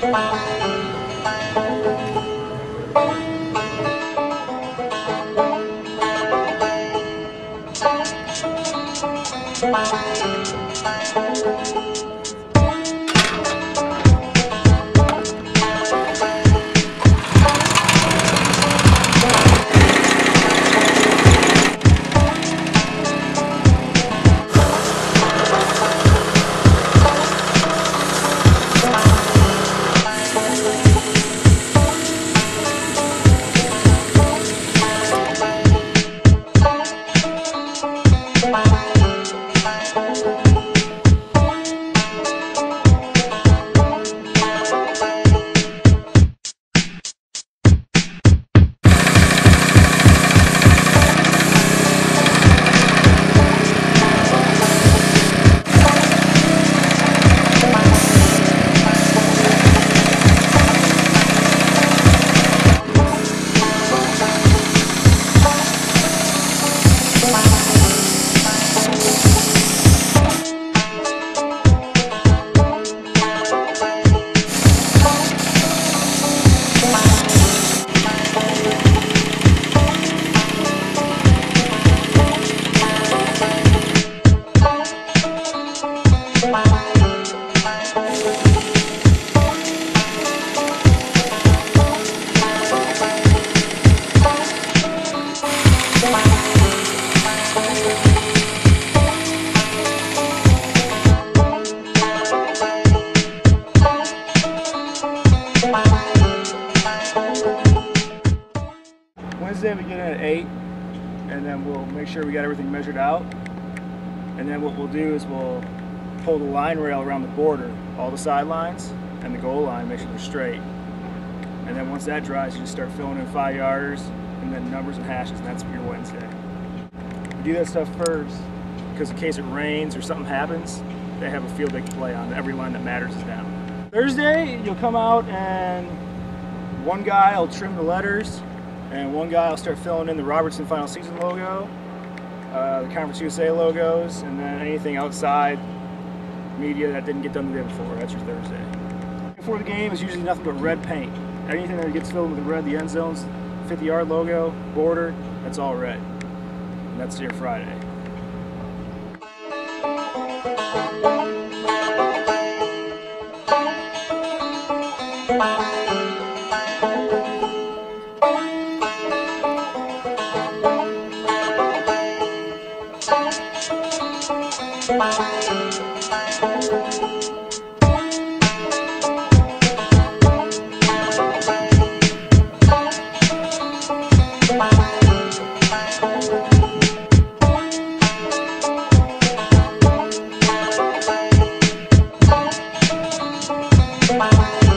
Bye. Wednesday we get in at 8 and then we'll make sure we got everything measured out. And then what we'll do is we'll pull the line rail around the border, all the sidelines and the goal line, make sure they're straight. And then once that dries, you just start filling in five yarders and then numbers and hashes, and that's your Wednesday. We do that stuff first because in case it rains or something happens, they have a field they can play on. Every line that matters is down. Thursday, you'll come out and one guy will trim the letters and one guy will start filling in the Robertson Final Season logo, uh, the Conference USA logos, and then anything outside media that didn't get done the day before. That's your Thursday. Before the game is usually nothing but red paint. Anything that gets filled with red, the end zones, 50 yard logo, border, that's all red. And that's your Friday. Bye.